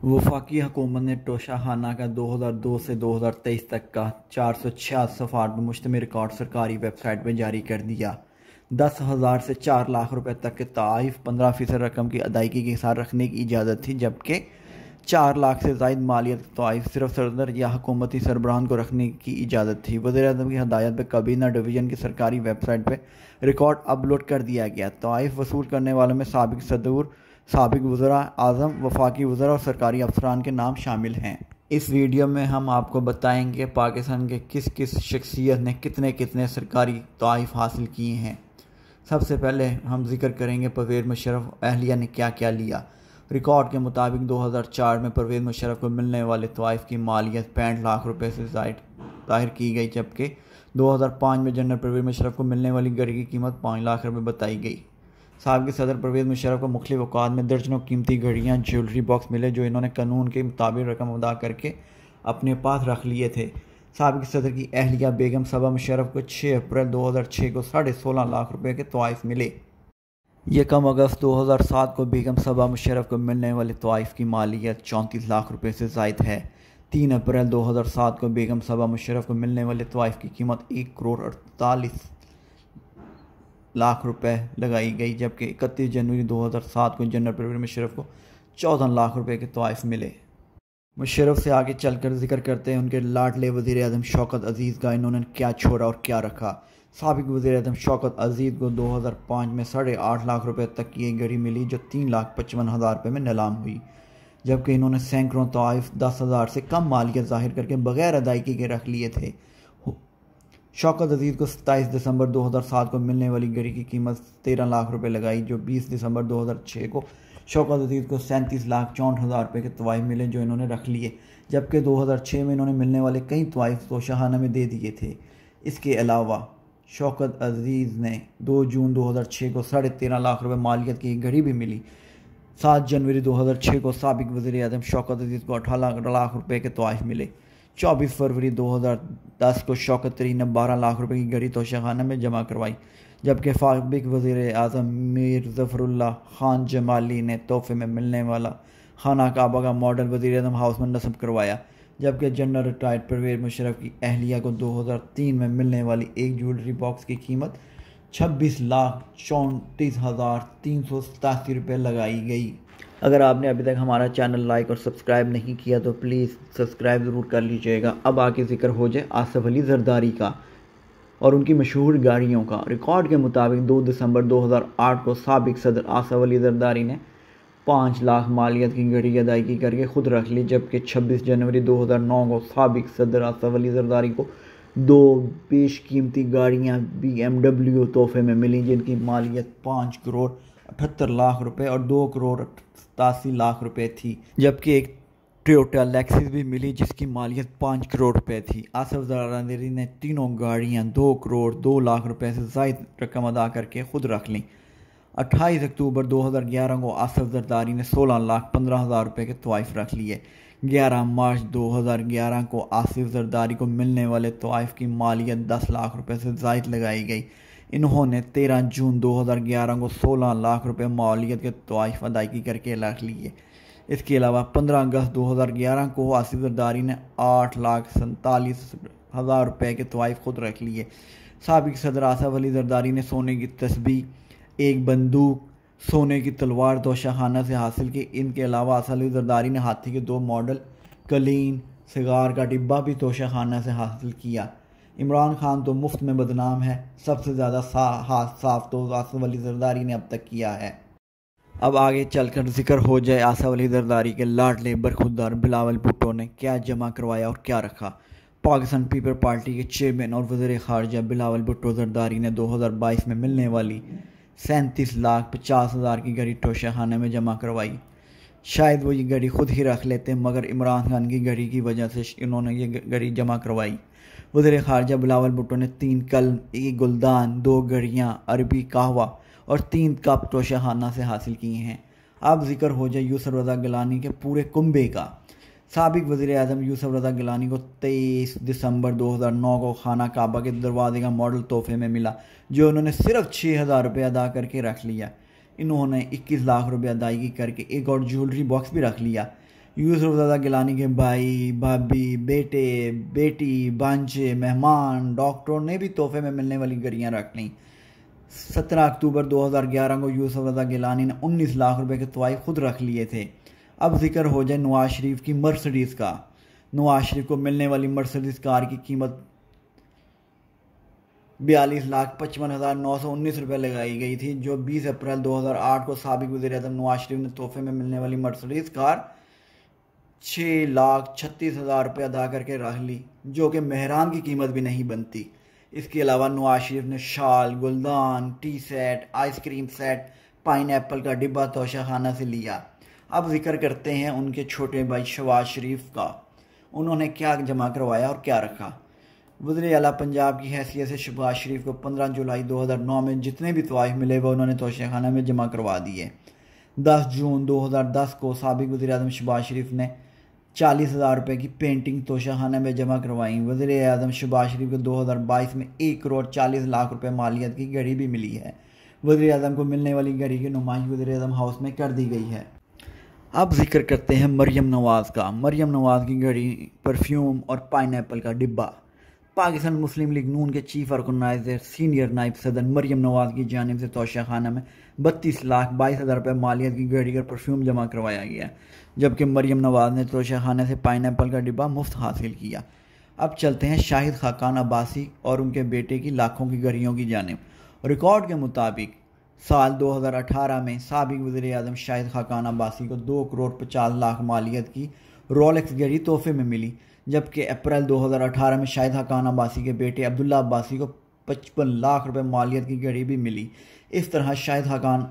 वफाकी हुकूमत ने तोशाखाना का 2002 से 2023 तक का चार सौ छियासी सफ़ात पर मुश्तम रिकॉर्ड सरकारी वेबसाइट पर जारी कर दिया। दस हज़ार से चार लाख रुपए तक के ताइफ पंद्रह फ़ीसद रकम की अदायगी के साथ रखने की इजाज़त थी, जबकि चार लाख से जायद मालियत तोाइफ सिर्फ़ सदर या हुकूमती सरबराहान को रखने की इजाज़त थी। वजी अजम की हदायत पर कबीना डिवीज़न की सरकारी वेबसाइट पर रिकॉर्ड अपलोड कर दिया गया। तोाइफ वसूल करने वालों में सबक सदूर सबक वज़रा आज़म, वफाकी वज़रा और सरकारी अफसरान के नाम शामिल हैं। इस वीडियो में हम आपको बताएँगे पाकिस्तान के किस किस शख्सियत ने कितने कितने सरकारी तोाइफ हासिल किए हैं। सबसे पहले हम ज़िक्र करेंगे परवेज़ मुशरफ अहलिया ने क्या क्या लिया। रिकॉर्ड के मुताबिक 2004 में परवेज़ मुशरफ को मिलने वाले तोाइफ की मालियत पैंठ लाख रुपए से ज़ाहिर की गई, जबकि 2005 में जनरल परवेज़ मुशरफ को मिलने वाली गाड़ी की कीमत पाँच लाख रुपये बताई गई। सबक सदर परवेज़ मुशरफ को मुख्य अवकात में दर्जनों कीमती घड़ियाँ, ज्वेलरी बॉक्स मिले, जो इन्होंने कानून के मुताबिक रकम अदा करके अपने पास रख लिए थे। सबक सदर की अहलिया बेगम सबा मुशरफ को 6 अप्रैल 2006 को साढ़े सोलह लाख रुपये के तोाइफ मिले। यकम अगस्त 2007 को बेगम सबा मुशरफ को मिलने वाले तोाइफ की मालियत चौंतीस लाख रुपये से जायद है। तीन अप्रैल 2007 को बेगम सबा मुशरफ को मिलने वाले तोाइफ की कीमत एक करोड़ अड़तालीस लाख रुपए लगाई गई, जबकि इकतीस जनवरी 2007 को जनरल परवेज मुशरफ को चौदह लाख रुपए के तोाइफ मिले। मुशरफ से आगे चलकर ज़िक्र करते हैं, उनके लाडले वज़ीर अजम शौकत अज़ीज़ का इन्होंने क्या छोड़ा और क्या रखा। सबक वजी अजम शौकत अज़ीज़ को 2005 में साढ़े आठ लाख रुपए तक की एक घड़ी मिली, जो तीन लाख पचपन हज़ार रुपये में नीलाम हुई, जबकि इन्होंने सैकड़ों तोाइफ दस हज़ार से कम मालियत ज़ाहिर करके बगैर अदायगी के रख लिए थे। शौकत अज़ीज़ को सत्ताईस दिसंबर 2007 को मिलने वाली घड़ी की कीमत तेरह लाख रुपए लगाई, जो 20 दिसंबर 2006 को शौकत अज़ीज़ को सैंतीस लाख चौंठ हज़ार रुपये के तवाइफ मिले, जो इन्होंने रख लिए। जबकि 2006 में इन्होंने मिलने वाले कई तवाइफ तो शाहाना में दे दिए थे। इसके अलावा शौकत अज़ीज़ ने 2 जून 2006 को साढ़े तेरह लाख रुपये मालियत की घड़ी भी मिली। सात जनवरी 2006 को सबक वजी अजम शौकत अज़ीज़ को अठारह लाख रुपये के तवाइफ मिले। चौबीस फरवरी 2010 को शौकत तरीन ने बारह लाख रुपए की घड़ी तोशाखाना में जमा करवाई, जबकि फाबिक वज़ीर अजम मीर जफरुल्ला खान जमाली ने तोहफे में मिलने वाला खाना काबा का मॉडल वजी अजम हाउस में नस्ब करवाया, जबकि जनरल रिटायर्ड परवेज मुशरफ की अहलिया को 2003 में मिलने वाली एक ज्वेलरी बॉक्स की कीमत छब्बीस लाख चौंतीस हज़ार तीन सौ सतासी रुपये लगाई गई। अगर आपने अभी तक हमारा चैनल लाइक और सब्सक्राइब नहीं किया तो प्लीज़ सब्सक्राइब ज़रूर कर लीजिएगा। अब आके ज़िक्र हो जाए आसफ अली जरदारी का और उनकी मशहूर गाड़ियों का। रिकॉर्ड के मुताबिक 2 दिसंबर 2008 को सबक सदर आसफ अली जरदारी ने पाँच लाख मालियत की घड़ी अदायगी करके खुद रख ली, जबकि 26 जनवरी 2009 को सबक सदर आसफ अली जरदारी को दो कीमती गाड़ियाँ बी एम तोहफे में मिली, जिनकी मालियत पाँच करोड़ अठहत्तर लाख रुपए और दो करोड़ सतासी लाख रुपए थी, जबकि एक टोयोटा लेक्सिस भी मिली, जिसकी मालियत पाँच करोड़ रुपए थी। आसफ जरानदरी ने तीनों गाड़ियाँ दो करोड़, दो लाख रुपए से जायद रकम अदा करके खुद रख लीं। 28 अक्टूबर 2011 को आसफ जरदारी ने 16 लाख पंद्रह हज़ार रुपये के तवाइफ रख लिए। 11 मार्च 2011 को आसिफ जरदारी को मिलने वाले तवाइफ की मालियत 10 लाख रुपए से जायद लगाई गई। इन्होंने 13 जून 2011 को 16 लाख रुपए मालियत के तोाइफ अदायगी करके रख लिए। इसके अलावा 15 अगस्त 2011 को आसिफ जरदारी ने आठ लाख सैंतालीस हज़ार रुपये के तोाइफ खुद रख लिए। सबक सदर आसफ अली जरदारी ने सोने की तस्बी एक बंदूक, सोने की तलवार, दो शाहाना से हासिल की। इनके अलावा आसफ अली जरदारी ने हाथी के दो मॉडल, कलीन, सिगार का डिब्बा भी तोशाखाना से हासिल किया। इमरान खान तो मुफ़्त में बदनाम है। सबसे ज़्यादा सा, हाथ साफ़ तो आसफ अली जरदारी ने अब तक किया है। अब आगे चलकर ज़िक्र हो जाए आसफ अली जरदारी के लाडले बरखुदार बिलावल भुट्टो ने क्या जमा करवाया और क्या रखा। पाकिस्तान पीपल पार्टी के चेयरमैन और वजर खारजा बिलावल भुट्टो जरदारी ने 2022 में मिलने वाली सैंतीस लाख पचास हज़ार की घड़ी टोशा खाने में जमा करवाई। शायद वो ये घड़ी खुद ही रख लेते मगर इमरान खान की घड़ी की वजह से इन्होंने ये घड़ी जमा करवाई। वजर खारजा बिलावल भुट्टो ने तीन कल, एक गुलदान, दो घड़ियाँ, अरबी कहवा और तीन कप तोशाखाना से हासिल किए हैं। अब ज़िक्र हो जाए यूसफ रजा गिलानी के पूरे कुंबे का। सबक वजी अजम यूसफ रजा गिलानी को 23 दिसंबर 2009 को खाना काबा के दरवाजे का मॉडल तोहफे में मिला, जो उन्होंने सिर्फ़ छः हज़ार रुपये अदा करके रख लिया। इन्होंने 21 लाख रुपये अदायगी करके एक और ज्वेलरी बॉक्स भी रख लिया। यूसुफ दादा गिलानी के भाई, भाभी, बेटे, बेटी बांचे मेहमान, डॉक्टरों ने भी तोहफे में मिलने वाली गरियाँ रख ली। सत्रह अक्टूबर 2011 को यूसुफ रजा गिलानी ने 19 लाख रुपए के तोाई खुद रख लिए थे। अब ज़िक्र हो जाए नवाज़ शरीफ की मर्सडीज़ का। नवाज़ शरीफ को मिलने वाली मर्सडीज़ कार की कीमत बयालीस लाख पचपन हज़ार नौ सौ उन्नीस रुपये लगाई गई थी, जो 20 अप्रैल 2008 को सबक वजी अजम नवाज़ शरीफ ने तोहफे में मिलने वाली मर्सडीज़ कार छः लाख छत्तीस हज़ार रुपये अदा करके रख ली, जो कि मेहरान की कीमत भी नहीं बनती। इसके अलावा नवाज़ शरीफ ने शाल, गुलदान tea set ice cream set pineapple का डिब्बा तोशा खाना से लिया। अब ज़िक्र करते हैं उनके छोटे भाई शवाज शरीफ का। उन्होंने क्या जमा करवाया और क्या रखा? वजर अला पंजाब की हैसियत से शहबाज शरीफ को 15 जुलाई 2009 में जितने भी तवाइफ मिले वो उन्होंने तोशा खाना में जमा करवा दिए। 10 जून 2010 को सबक वजी अजम शहबाज शरीफ ने चालीस हज़ार रुपये की पेंटिंग तोशा खाना में जमा करवाई। वजी अजम शहबाज शरीफ को 2022 में एक करोड़ चालीस लाख रुपये मालियत की घड़ी भी मिली है। वजी अजम को मिलने वाली घड़ी की नुमाइश वजी अजम हाउस में कर दी गई है। अब ज़िक्र करते हैं मरियम नवाज़ का। मरियम नवाज़ की घड़ी परफ्यूम और पाइन का डिब्बा। पाकिस्तान मुस्लिम लीग नून के चीफ ऑर्गेनाइजर सीनियर नायब सदर मरियम नवाज़ की जानब से तोशा खाना में बत्तीस लाख बाईस हज़ार रुपये मालियत की गाड़ी और परफ्यूम जमा करवाया गया। जबकि मरियम नवाज़ ने तोशा खाने से पाइन का डिब्बा मुफ़्त हासिल किया। अब चलते हैं शाहिद खाकान अब्बासी और उनके बेटे की लाखों की गड़ियों की जानब। रिकॉर्ड के मुताबिक, साल 2018 में सबक वजी अजम शाहिद खाकान अब्बासी को दो करोड़ पचास लाख मालियत की रोलेक्स घड़ी तोहफे में मिली, जबकि अप्रैल 2018 में शाहिद खाकान अब्बासी के बेटे अब्दुल्ला अब्बासी को पचपन लाख रुपए मालियत की घड़ी भी मिली। इस तरह शाहिद खान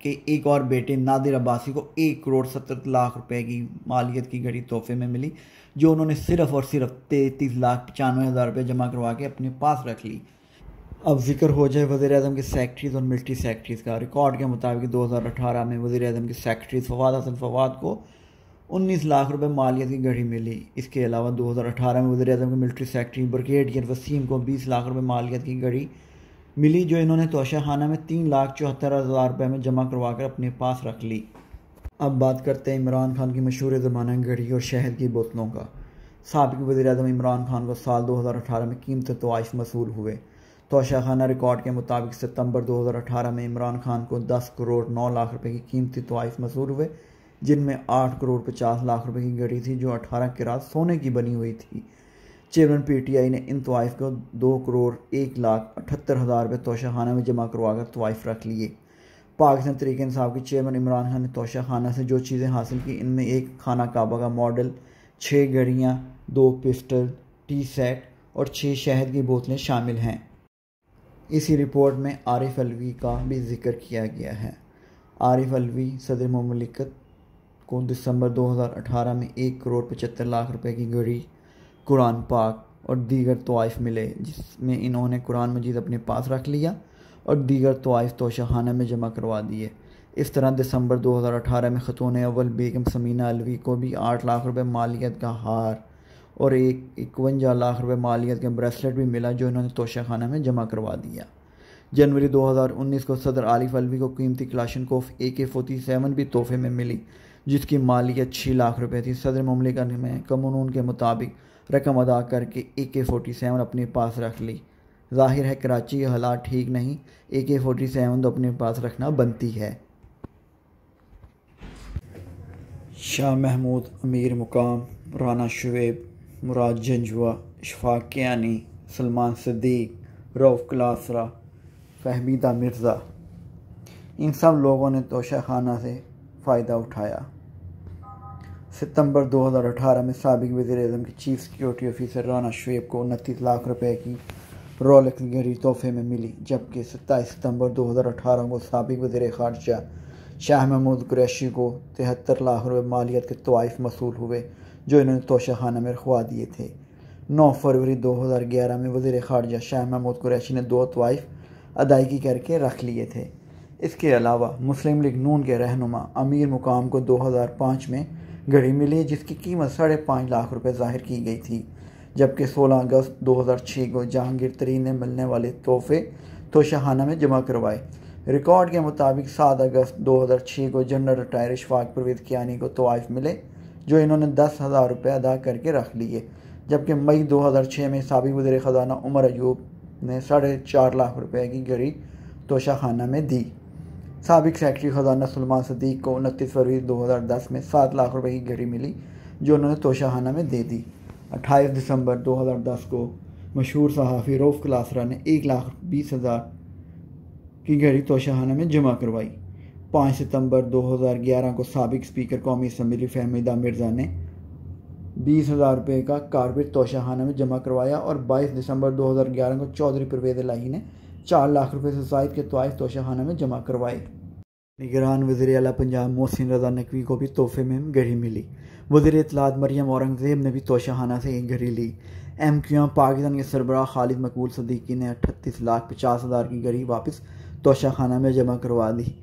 के एक और बेटे नादिर अब्बासी को एक करोड़ सत्तर लाख रुपए की मालियत की घड़ी तोहफे में मिली, जो उन्होंने सिर्फ़ और सिर्फ़ तैंतीस लाख पचानवे हज़ार रुपये जमा करवा के अपने पास रख ली। अब ज़िक्र हो जाए वजी अजम के सेक्रटरीज और मिलिट्री सेक्रटरीज़ का। रिकॉर्ड के मुताबिक 2018 में वजी अजम के सेक्रटरीज फवाद हसन फवाद को उन्नीस लाख रुपए मालियत की घड़ी मिली। इसके अलावा 2018 में वजी अजम के मिलिट्री सेक्रेटरी ब्रिगेडियर वसीम को 20 लाख रुपए मालियत की घड़ी मिली, जो इन्होंने तोशा खाना में तीन लाख चौहत्तर हज़ार रुपये में जमा करवा कर अपने पास रख ली। अब बात करते हैं इमरान खान की मशहूर ज़माना घड़ी और शहद की बोतलों का। सबक वजी अजम इमरान खान को साल 2018 में कीमत तोाइश मसूल हुए। तोशा खाना रिकॉर्ड के मुताबिक सितंबर 2018 में इमरान खान को 10 करोड़ नौ लाख रुपये की कीमती तोाइफ मसूल हुए। जिनमें आठ करोड़ पचास लाख रुपए की घड़ी थी, जो अठारह किरात सोने की बनी हुई थी। चेयरमैन पीटीआई ने इन तवाइफ को दो करोड़ एक लाख अठहत्तर हज़ार रुपये तोशा खाना में जमा करवा कर तवाइफ रख लिए। पाकिस्तान तरीके इंसाफ के चेयरमैन इमरान खान ने तोशा खाना से जो चीज़ें हासिल की, इनमें एक खाना काबा का मॉडल छः घड़ियाँ दो पिस्टल, टी सेट और छः शहद की बोतलें शामिल हैं। इसी रिपोर्ट में आरिफ अलवी का भी ज़िक्र किया गया है। आरिफ अलवी सदर ममलिकत को दिसंबर 2018 में एक करोड़ पचहत्तर लाख रुपए की घड़ी कुरान पाक और दीगर तोाइफ मिले, जिसमें इन्होंने कुरान मजीद अपने पास रख लिया और दीगर तोाइफ तोशाखाना में जमा करवा दिए। इस तरह दिसंबर 2018 में ख़तून अव्वल बेगम समीना अलवी को भी आठ लाख रुपए मालियत का हार और एक इकवंजा लाख रुपए मालियत का ब्रेसलेट भी मिला, जो इन्होंने तोशाखाना में जमा करवा दिया। जनवरी 2019 को सदर आलिफ अलवी को कीमती क्लाशन कोफ ए के फोर्टी सेवन भी तोहफे में मिली जिसकी मालियत छः लाख रुपए थी। सदर ममलिकत में कमून के मुताबिक रकम अदा करके ए के फोर्टी सेवन अपने पास रख ली। ज़ाहिर है कराची के हालात ठीक नहीं ए के फोर्टी सेवन तो अपने पास रखना बनती है। शाह महमूद, अमीर मुकाम राना शुएब, मुराद जंजुआ शफाक कियानी, सलमान सदीक रऊफ़ कलासरा, फहमीदा मिर्ज़ा। इन सब लोगों ने तोशा खाना से फ़ायदा उठाया। सितंबर 2018 में सबक वजी अजम के chief security officer Rana Shoaib को उनतीस लाख रुपए की रोलेक्स घड़ी तोहफे में मिली, जबकि सत्ताईस सितंबर 2018 को सबक वज़ीर खारजा शाह महमूद कुरैशी को तिहत्तर लाख रुपए मालियत के तोाइफ मसूल हुए, जो इन्होंने तोशा खाना में रखवा दिए थे। नौ फरवरी 2011 में वजी खारजा शाह महमूद कुरैशी ने दो तवाइफ अदायगी करके रख लिए थे। इसके अलावा मुस्लिम लीग नून के रहनुमा अमीर मुकाम को 2005 में घड़ी मिली, जिसकी कीमत साढ़े पाँच लाख रुपए ज़ाहिर की गई थी। जबकि 16 अगस्त 2006 को जहांगीर तरीन ने मिलने वाले तोहफे तोशाहाना में जमा करवाए। रिकॉर्ड के मुताबिक सात अगस्त 2006 को जनरल रिटायर इशफाक परवेद कियानी को तोाइफ मिले, जो इन्होंने दस हज़ार रुपये अदा करके रख लिए। जबकि मई 2006 में सबक वजर ख़जाना उमर अयूब ने साढ़े चार लाख रुपये की घड़ी तोशा खाना में दी। सबक सेक्रेटरी ख़जाना सलमान सदीक को उनतीस फरवरी 2010 में सात लाख रुपए की घड़ी मिली, जो उन्होंने तोशा खाना में दे दी। अट्ठाईस दिसंबर 2010 को मशहूर सहाफ़ी रोफ क्लासरा ने एक लाख बीस हज़ार की घड़ी तोशाहाना में जमा करवाई। पाँच सितंबर 2011 को सबक स्पीकर कौमी असम्बली फहमीदा मिर्ज़ा ने बीस हज़ार रुपये का कारपेट तोशाहाना में जमा करवाया और 22 दिसंबर 2011 को चौधरी परवेद लाही ने चार लाख रुपये से जायद के तोाइफ तोशाखाना में जमा करवाए। निगरान वजी अला पंजाब मोहसिन रजा नकवी को भी तोहफे में घड़ी मिली। वज़ीर इतलात मरियम औरंगज़ेब ने भी तोशाखाना से एक घड़ी ली। एम क्यू एम पाकिस्तान के सरबराह खालिद मकबूल सदीकी ने अठतीस लाख पचास हज़ार की घड़ी वापस तोशाखाना में जमा करवा दी।